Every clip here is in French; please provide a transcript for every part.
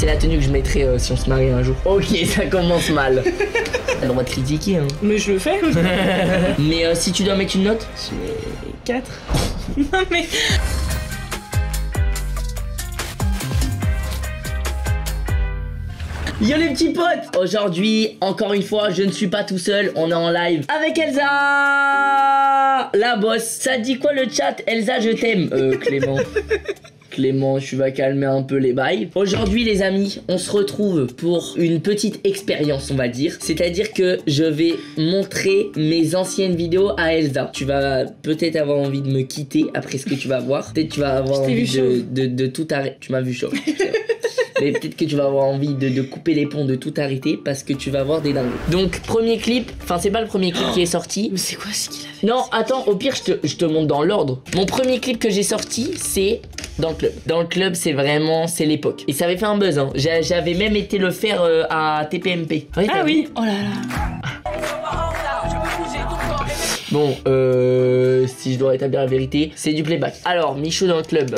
C'est la tenue que je mettrais euh, si on se marie un jour. Ok, ça commence mal. T'as le droit de critiquer, hein. Mais je le fais. Mais euh, si tu dois mettre une note, je mets 4. non mais. Yo les petits potes Aujourd'hui, encore une fois, je ne suis pas tout seul, on est en live avec Elsa La bosse, ça dit quoi le chat? Elsa, je t'aime Euh, Clément. Clément, tu vas calmer un peu les bails. Aujourd'hui les amis, on se retrouve pour une petite expérience on va dire. C'est-à-dire que je vais montrer mes anciennes vidéos à Elsa. Tu vas peut-être avoir envie de me quitter après ce que tu vas voir. Peut-être tu vas avoir envie de, chaud. de, de tout arrêter. Tu m'as vu chaud. Mais peut-être que tu vas avoir envie de, de couper les ponts, de tout arrêter parce que tu vas voir des dingues. Donc premier clip, enfin c'est pas le premier clip qui est sorti. Mais c'est quoi ce qu'il a fait Non, attends, au pire, je te, je te montre dans l'ordre. Mon premier clip que j'ai sorti, c'est dans le club. Dans le club, c'est vraiment, c'est l'époque. Et ça avait fait un buzz, hein. J'a- J'avais même été le faire euh, à TPMP. Ouais, Ah oui Oh là là Bon, euh, si je dois rétablir la vérité, c'est du playback. Alors, Michou dans le club.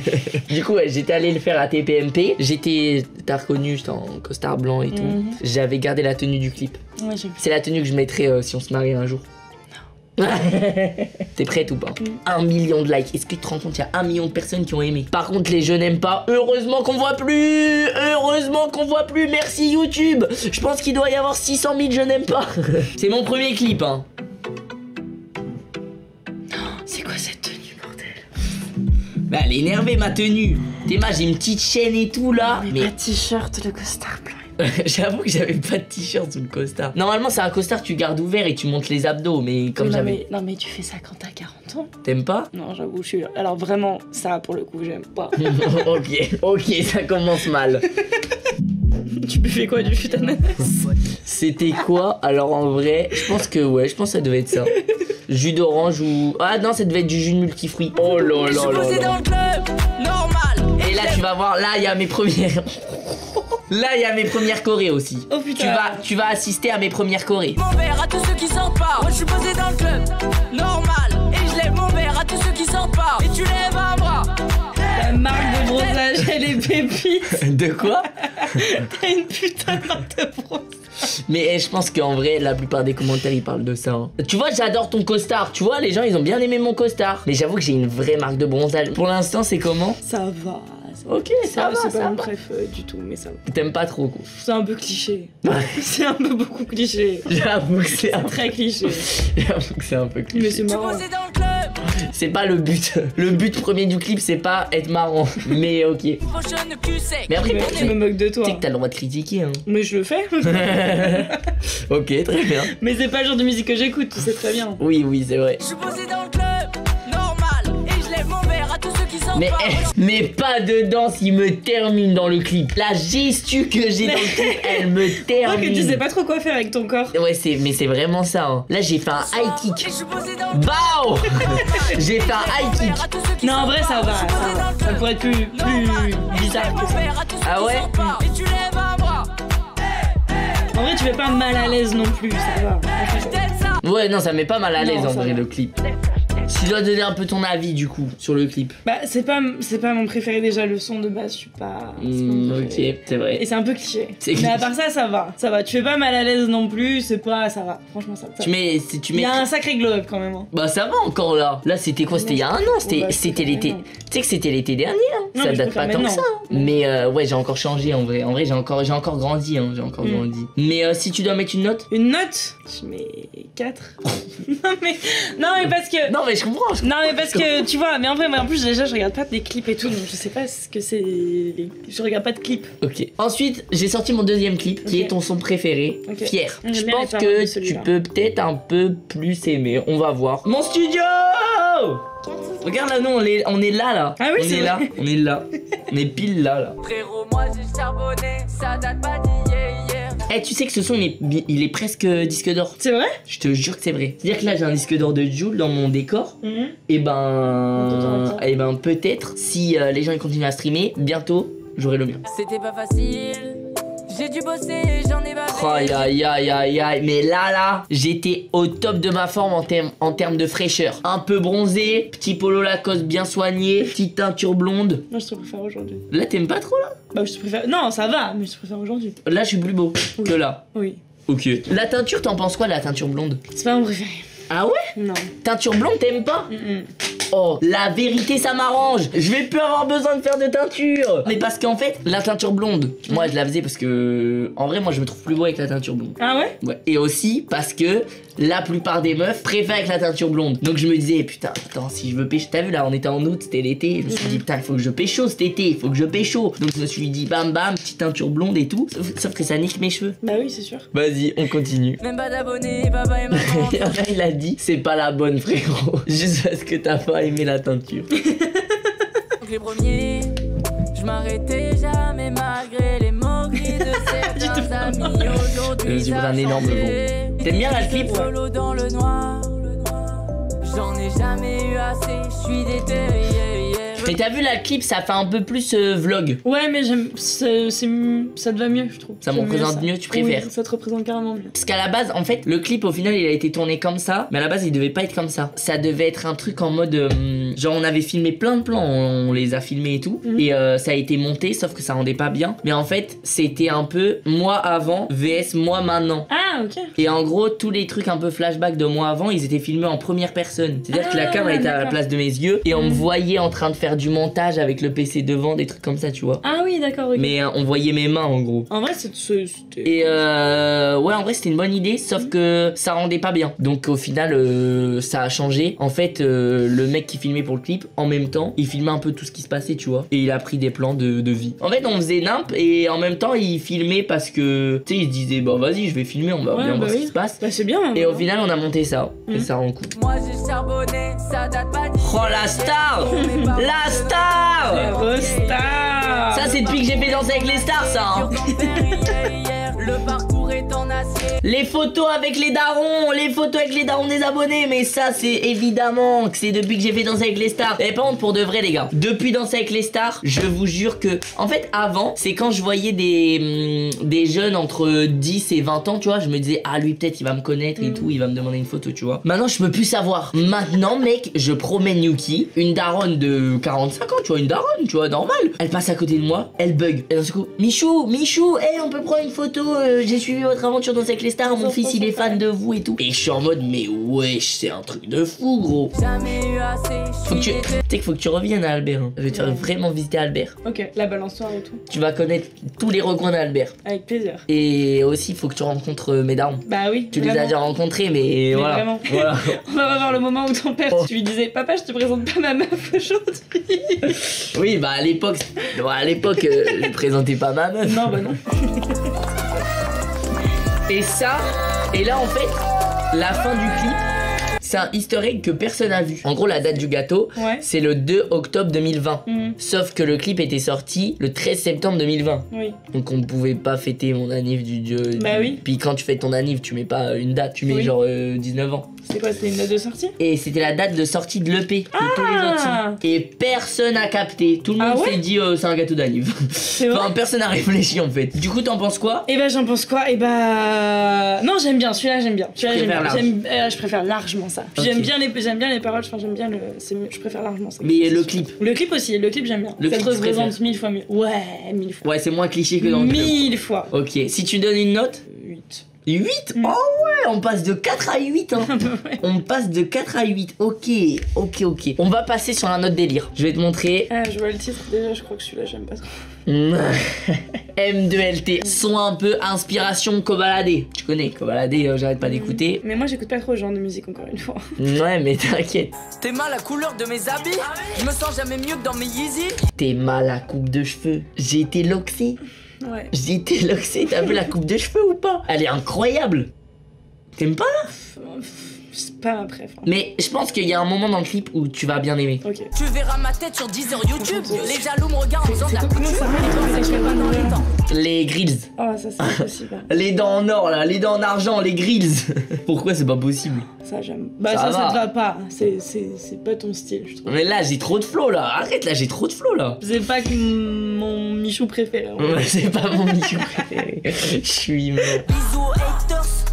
du coup, ouais, j'étais allé le faire à TPMP. J'étais, t'as reconnu, j'étais en costard blanc et tout. Mhm. J'avais gardé la tenue du clip. Ouais. C'est la tenue que je mettrais euh, si on se marie un jour. T'es prête ou pas Un million de likes. Est-ce que tu te rends compte, il y a un million de personnes qui ont aimé. Par contre, les jeux n'aiment pas. Heureusement qu'on voit plus. Heureusement qu'on voit plus. Merci YouTube. Je pense qu'il doit y avoir 600 000 je n'aime pas. C'est mon premier clip, hein. C'est quoi cette tenue, bordel? Bah, elle est énervée ma tenue. T'es ma, j'ai une petite chaîne et tout là. Mais, Mais pas t-shirt, le costard blanc. j'avoue que j'avais pas de t-shirt sous le costard. Normalement, c'est un costard que tu gardes ouvert et tu montes les abdos. Mais comme Oui, j'avais. mais, non mais tu fais ça quand t'as 40 ans T'aimes pas? Non, j'avoue, je suis... Alors vraiment, ça, pour le coup, j'aime pas. ok, ok, ça commence mal. tu fais quoi, du fut ananas C'était quoi? Alors en vrai, je pense que ouais, je pense que ça devait être ça. Jus d'orange ou ah non, ça devait être du jus de multifruits. Oh là là là là. le club, normal. Et là tu vas voir, là il y a mes premières. Là il y a mes premières chorés aussi. Oh putain Tu vas, tu vas assister à mes premières chorés. Mon verre à tous ceux qui sortent pas. Moi je suis posé dans le club, normal. Et je lève mon verre à tous ceux qui sortent pas. Et tu lèves un bras. La marque de bronzage, elle est pépite De quoi T'as une putain de marque de bronzage Mais eh, je pense qu'en vrai, la plupart des commentaires ils parlent de ça. hein. Tu vois, j'adore ton costard. Tu vois, les gens ils ont bien aimé mon costard. Mais j'avoue que j'ai une vraie marque de bronzage. Pour l'instant, c'est comment Ça va ça Ok, ça va, C'est ça pas mon préf euh, du tout, mais ça va. T'aimes pas trop quoi. C'est un peu cliché. C'est un peu beaucoup cliché. J'avoue que c'est un Très cliché. J'avoue que c'est un peu Mais cliché. c'est Je suis marrant. posé dans le club. C'est pas le but. Le but premier du clip, c'est pas être marrant. Mais ok. Tu. Mais après, Mais tu je me moque de toi. sais que t'as le droit de critiquer. Hein. Mais je le fais. ok, très bien. mais c'est pas le genre de musique que j'écoute, tu sais très bien. Oui, oui, c'est vrai. Je Mais, pas. eh, mais pas de danse, il me termine dans le clip. La gestu que j'ai dans le clip, elle me Je crois que termine. tu sais pas trop quoi faire avec ton corps. Ouais, c'est, mais c'est vraiment ça. hein. Là, j'ai fait un high kick. Bao J'ai fait un high kick. Non, en vrai, ça va. Je suis Ça, va. pourrait être plus, plus bizarre que ça. Ah ouais Et tu lèves un bras. En vrai, tu fais pas mal à l'aise non plus, ça va. Ouais, non, ça met pas mal à l'aise Non, en ça vrai va. le clip. Tu dois donner un peu ton avis du coup sur le clip. Bah, c'est pas, c'est pas mon préféré déjà, le son de base, je suis pas. Hmm, ok, c'est vrai. Et c'est un peu cliché. Mais à part ça, ça va. Ça va. Tu fais pas mal à l'aise non plus, c'est pas. Ça va. Franchement, ça va. Tu mets, si tu Il mets. y a un sacré glow up quand même. hein. Bah ça va encore là. Là c'était quoi? C'était il y a un an. C'était, Ouais, c'était l'été. Tu sais que c'était l'été dernier. hein. Non, ça date pas tant que ça. hein. Mais euh, ouais, j'ai encore changé en vrai. En vrai, j'ai encore, j'ai encore grandi. Hein. J'ai encore Mm. grandi. Mais euh, si tu dois mettre une note? Une note? Je mets 4. non, mais. Non, mais parce que. Non mais je comprends. je Non mais parce que tu vois, mais en vrai, moi en plus déjà je regarde pas des clips et tout, donc je sais pas ce que c'est. Je regarde pas de clips. Ok. Ensuite, j'ai sorti mon deuxième clip, qui est ton son préféré, Ok. Fier. Je pense que tu peux peut-être un peu plus aimer. On va voir. Mon studio Regarde là, nous on est, on est là là. Ah oui, on c'est est là. On est là. On est pile là là. Frérot, moi j'ai charbonné. Ça date pas d'hier, hier. Eh, tu sais que ce son il est, bi- il est presque disque d'or. C'est vrai? Je te jure que c'est vrai. C'est-à-dire que là j'ai un disque d'or de Joule dans mon décor. Mhm. Et On ben, et ben peut-être si euh, les gens ils continuent à streamer, bientôt j'aurai le mien. C'était pas facile. J'ai dû bosser, aïe aïe aïe aïe aïe, mais là là, j'étais au top de ma forme en, termes en termes de fraîcheur. Un peu bronzé, petit polo Lacoste bien soigné, petite teinture blonde. Moi, je te préfère aujourd'hui. Là, t'aimes pas trop là? Bah, je te préfère. Non, ça va, mais je te préfère aujourd'hui. Là, je suis plus beau que là. Oui. Ok. La teinture, t'en penses quoi de la teinture blonde? C'est pas mon préféré. Ah ouais? Non. Teinture blonde, t'aimes pas? Oh, la vérité, ça m'arrange. Je vais plus avoir besoin de faire de teinture. Mais parce qu'en fait, la teinture blonde, moi, je la faisais parce que, en vrai, moi, je me trouve plus beau avec la teinture blonde. Ah ouais? Ouais. Et aussi parce que la plupart des meufs préfèrent avec la teinture blonde. Donc je me disais, putain, attends, si je veux pécho. T'as vu là, on était en août, c'était l'été. Je me suis dit, putain, il faut que je pécho cet été, il faut que je pécho. Donc je me suis dit, bam bam, petite teinture blonde et tout. Sauf, sauf que ça nique mes cheveux. Bah oui, c'est sûr. Vas-y, on continue. Même pas d'abonnés, papa et maman. Il a dit, c'est pas la bonne, frérot. Juste parce que t'as pas aimé la teinture. Donc les premiers, je m'arrêtais jamais malgré les moqueries de certains amis. Aujourd'hui, Je suis ça un énorme changé. T'aimes bien la clip, ouais dans le noir. J'en ai jamais eu assez, je suis déter. Mais t'as vu la clip, ça fait un peu plus euh, vlog. Ouais, mais j'aime. c'est- c'est- Ça te va mieux, je trouve. Ça me J'aime représente mieux, tu préfères Oui, ça te représente carrément mieux. Parce qu'à la base, en fait, le clip au final il a été tourné comme ça, mais à la base il devait pas être comme ça. Ça devait être un truc en mode. euh, genre on avait filmé plein de plans, on, on les a filmés et tout, Mhm. et euh, ça a été monté, sauf que ça rendait pas bien. Mais en fait, c'était un peu moi avant vs moi maintenant. Ah, ok. Et en gros, tous les trucs un peu flashback de moi avant, ils étaient filmés en première personne. C'est-à-dire que la Ah, caméra était à la d'accord. place de mes yeux et on me Mhm. voyait en train de faire du montage avec le PC devant, des trucs comme ça, tu vois. Ah oui, d'accord, ok. Mais euh, on voyait mes mains en gros. En vrai, c'était. Et euh, ouais, en vrai, c'était une bonne idée, sauf que ça rendait pas bien. Donc au final, euh, ça a changé. En fait, euh, le mec qui filmait pour le clip, en même temps, il filmait un peu tout ce qui se passait, tu vois. Et il a pris des plans de, de vie. En fait, on faisait nimp et en même temps, il filmait parce que, tu sais, il se disait, bah vas-y, je vais filmer, on va Ouais, bien bah voir ce oui. qui se passe. Bah, c'est bien. en Et au final, on a monté ça. Et Mhm. ça rend cool. Moi j'ai charbonné, ça date pas. Oh la star La star star Ça, c'est depuis que j'ai fait danser avec les stars, ça. hein. Le parcours est en acier. Les photos avec les darons, les photos avec les darons des abonnés, mais ça c'est évidemment que c'est depuis que j'ai fait danser avec les stars. Et par contre pour de vrai les gars, depuis danser avec les stars, je vous jure que en fait avant, c'est quand je voyais des hum, des jeunes entre 10 et 20 ans, tu vois, je me disais ah lui peut-être il va me connaître et Mm. tout, il va me demander une photo, tu vois. Maintenant je peux plus savoir. Maintenant mec, je promène Yuki, une daronne de 45 ans, tu vois, une daronne, tu vois, normal. Elle passe à côté de moi, elle bug. Et d'un coup, Michou, Michou, hey, on peut prendre une photo, euh, j'ai suivi votre aventure danser avec les stars, mon fils il est fan de vous et tout. Et je suis en mode mais wesh, c'est un truc de fou gros. Faut que tu, sais faut que tu reviennes à Albert. hein. Je vais te faire Ouais. vraiment visiter Albert. Ok, la balançoire et tout. Tu vas connaître tous les recoins d'Albert. Avec plaisir. Et aussi, il faut que tu rencontres euh, mes darons. Bah oui. Tu les as déjà rencontrés, mais, voilà. vraiment. voilà. On va revoir le moment où ton père, Oh. tu lui disais Papa, je te présente pas ma meuf aujourd'hui. Oui, bah à l'époque, bon, à l'époque, euh, je présentais pas ma meuf. non, bah non. Et ça, et là en fait, la fin du clip, c'est un easter egg que personne a vu. En gros, la date du gâteau, Ouais. c'est le 2 octobre 2020. Mhm. Sauf que le clip était sorti le 13 septembre 2020. Oui. Donc on ne pouvait pas fêter mon anniv du dieu. Bah oui. Puis quand tu fêtes ton anniv, tu mets pas une date, tu mets Oui. genre euh, 19 ans. C'est quoi C'était une date de sortie? Et c'était la date de sortie de l'EP de tous les autres Ah. sons. Et personne a capté. Tout le Ah monde ouais? s'est dit euh, c'est un gâteau d'anniv. C'est vrai? enfin, personne n'a réfléchi en fait. Du coup, t'en penses quoi? Et bah j'en pense quoi? Et bah non j'aime bien celui-là j'aime bien. Celui-là j'aime bien. J'aime- euh, je préfère largement ça. J'aime bien les j'aime bien les paroles enfin j'aime bien le c'est je préfère largement ça. Mais le clip. Le clip aussi le clip j'aime bien. Le ça clip, te représente mille fois mieux. Ouais mille fois. Ouais, c'est moins cliché que dans le mille fois. Ok, si tu donnes une note 8 8 Mm. Oh ouais, on passe de 4 à 8 hein. On passe de 4 à 8. Ok, ok, ok. On va passer sur un autre délire. Je vais te montrer. ah je vois le titre déjà je crois que celui-là j'aime pas trop M2LT. Son un peu inspiration Kobalade. Tu connais Kobalade, euh, j'arrête pas d'écouter. mais moi j'écoute pas trop ce genre de musique encore une fois Ouais, mais t'inquiète. T'es mal la couleur de mes habits Je me sens jamais mieux que dans mes Yeezy T'es mal à coupe de cheveux. J'ai été loxé. Ouais J'ai été loxé. T'as vu la coupe de cheveux ou pas? Elle est incroyable. T'aimes pas là? C'est pas préf hein. Mais je pense qu'il y a un moment dans le clip où tu vas bien aimer. ok Tu verras ma tête sur 10 heures YouTube Les jaloux me regardent en faisant de la les gars, ça fait pas dans le- Les grills. Oh, ça c'est pas possible. Les dents en or là, les dents en argent, les grills. Pourquoi c'est pas possible? Ça, j'aime. Bah, Ça ça, ça, te va pas. C'est- C'est c'est pas ton style, je trouve. Mais là, j'ai trop de flow là. Arrête là, j'ai trop de flow là. C'est pas que mon Michou préféré. Ouais, c'est pas mon Michou préféré. Je suis mort.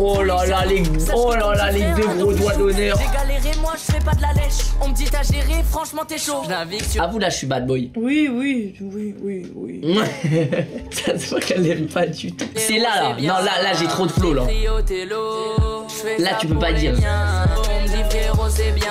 Oh là là, les, oh là là, les deux gros doigts d'honneur. J'ai galéré, moi je fais pas de la lèche. On me dit t'as géré, franchement t'es chaud. Je Avoue là, je suis bad boy. Oui, oui, oui, oui, oui. Ça se voit qu'elle aime pas du tout. C'est là là. Non, là, là, j'ai trop de flow là. Là, tu peux pas dire.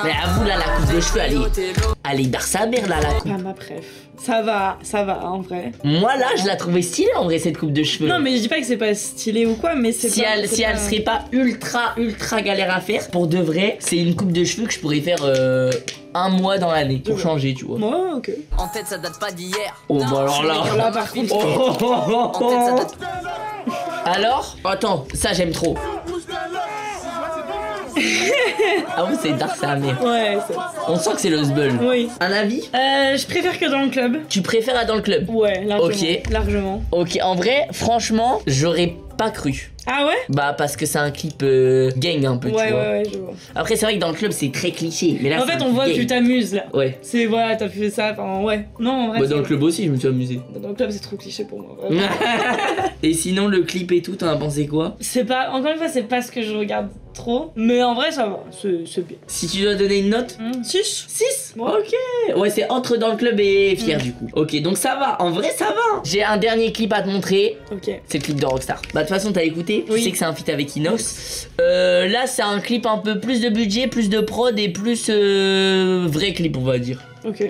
Mais avoue là, la coupe de cheveux, elle est, elle est dans sa mère là, la coupe. Pas ma préf. Ça va, ça va, en vrai. Moi là, je la trouvais stylée en vrai cette coupe de cheveux. Non, mais je dis pas que c'est pas stylé ou quoi, mais c'est si pas. elle, c'est si elle serait pas ultra ultra galère à faire, pour de vrai, c'est une coupe de cheveux que je pourrais faire euh, un mois dans l'année pour Ouais. changer, tu vois. Moi, ok. En tête, ça date pas d'hier. Oh, bah alors là. Là, par contre. Oh, oh, oh, oh, En tête, ça oh. date Alors Attends, ça j'aime trop. Ah oui, c'est dark sa mère. Ouais, c'est. On sent que c'est le Zbull. Oui. Un avis Euh, je préfère que dans le club. Tu préfères à dans le club Ouais, largement. Ok. Largement. Ok, en vrai, franchement, j'aurais pas cru. Ah ouais? Bah parce que c'est un clip euh, gang un peu, Ouais, tu vois. ouais, ouais, je vois. Après c'est vrai que dans le club c'est très cliché, mais là En fait, on voit que tu t'amuses là. Ouais. C'est voilà, t'as fait ça, enfin ouais. Non, en vrai. Bah, dans le club aussi je me suis amusé. Dans le club, c'est trop cliché pour moi. et sinon le clip et tout, t'en as pensé quoi? C'est pas, encore une fois, c'est pas ce que je regarde trop. Mais en vrai, ça va. C'est bien. Si tu dois donner une note 6 6 Ok. Ouais, c'est entre dans le club et fier Mm. du coup. Ok, donc ça va. En vrai, ça va. J'ai un dernier clip à te montrer. Ok. C'est le clip de Rockstar. Bah, de toute façon, t'as écouté. Oui. Tu sais que c'est un feat avec Inox. Euh, là, c'est un clip un peu plus de budget, plus de prod et plus euh, vrai clip, on va dire. Ok.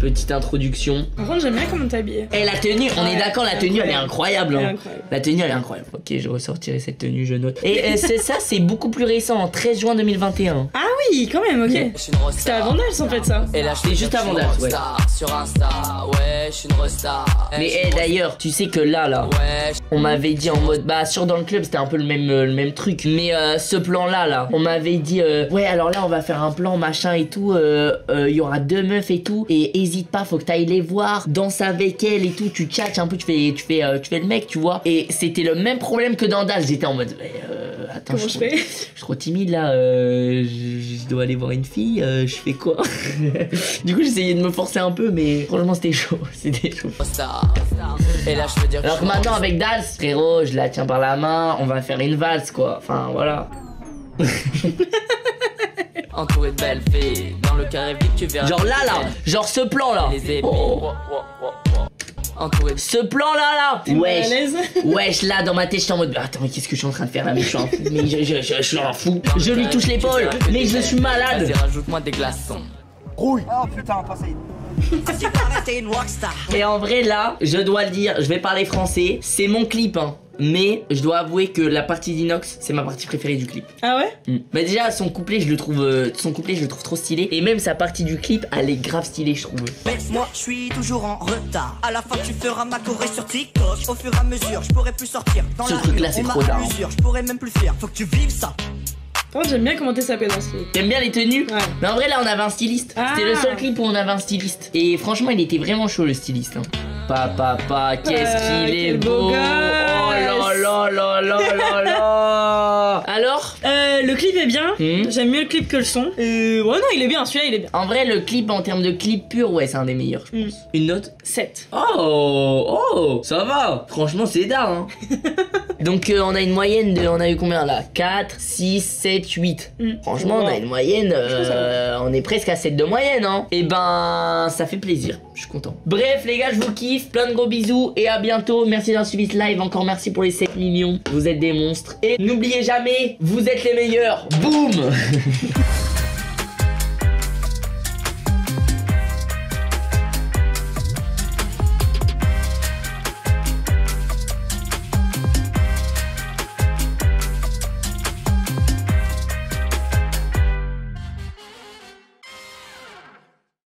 Petite introduction. Par contre, j'aime bien comment t'es habillé. Et la tenue, on est d'accord, la tenue elle est incroyable. Hein. incroyable. La tenue elle est incroyable. Ok, je ressortirai cette tenue, je note. Et euh, c'est ça, c'est beaucoup plus récent, 13 juin 2021. Ah oui, quand même, ok. Yeah. C'était avant Dals en fait, ça. Et là, te juste avant je suis une Dals, ouais. Sur Insta, ouais, je suis une. Eh, Mais eh, d'ailleurs, tu sais que là, là. Ouais, on m'avait dit en mode, bah sur dans le club c'était un peu le même, euh, le même truc. Mais euh, ce plan-là, là, on m'avait dit, euh, ouais alors là on va faire un plan machin et tout. euh, euh, Il y aura deux meufs et tout. Et hésite pas, faut que t'ailles les voir, danse avec elles et tout. Tu tchatches un peu, tu fais, tu fais, euh, tu fais le mec, tu vois. Et c'était le même problème que dans Daz. J'étais en mode, euh, attends, Comment je suis fais trop- je suis trop timide là. euh, je, je dois aller voir une fille. euh, je fais quoi? Du coup j'essayais de me forcer un peu, mais franchement c'était chaud, c'était chaud. rockstar. Et là, je veux dire Alors que maintenant avec Dals, frérot, je la tiens par la main, on va faire une valse quoi. Enfin voilà. entouré de belles filles. Dans le carré vide, tu verras. Genre là là, genre ce plan là. Les épées. Oh. Entouré de Ce plan là là. Wesh. Wesh là dans ma tête j'étais en mode attends mais qu'est-ce que je suis en train de faire là? Mais je suis un fou mais je, je, je, je suis un fou je lui touche l'épaule mais je suis malade Vas-y, rajoute-moi des glaçons. Rouille Oh putain, pas ça Et en vrai là, je dois le dire, je vais parler français, c'est mon clip hein. Mais je dois avouer que la partie d'Inox, c'est ma partie préférée du clip. Ah ouais? Mm. Bah déjà son couplet, je le trouve euh, son couplet, je le trouve trop stylé. Et même sa partie du clip, elle est grave stylée, je trouve. Mais moi je suis toujours en retard. À la fin tu feras ma choré sur TikTok. Au fur et à mesure je pourrai plus sortir. Dans Ce la truc-là, rue, c'est trop l'usure, Je pourrais même plus faire Faut que tu vives ça Par contre, j'aime bien comment t'es sapé dans ce clip. T'aimes bien les tenues Ouais. Mais en vrai là on avait un styliste. Ah. C'était le seul clip où on avait un styliste. Et franchement il était vraiment chaud le styliste. Hein. Papa, papa, qu'est-ce Ah, qu'il est beau beau Oh là là là là là là Alors Euh, clip est bien. Hmm. J'aime mieux le clip que le son. Ouais, non, il est bien, celui-là, il est bien. En vrai le clip en termes de clip pur, ouais c'est un des meilleurs je pense. Hmm. Une note 7. Oh, oh, ça va. Franchement, c'est d'art. Hein. Donc, euh, on a une moyenne de. On a eu combien là? 4, 6, 7, 8. Mm. Franchement, on a une moyenne. euh, on est presque à 7 de moyenne, hein. Et ben, ça fait plaisir. Je suis content. Bref, les gars, je vous kiffe. Plein de gros bisous et à bientôt. Merci d'avoir suivi ce live. Encore merci pour les 7 millions. Vous êtes des monstres. Et n'oubliez jamais, vous êtes les meilleurs. Boum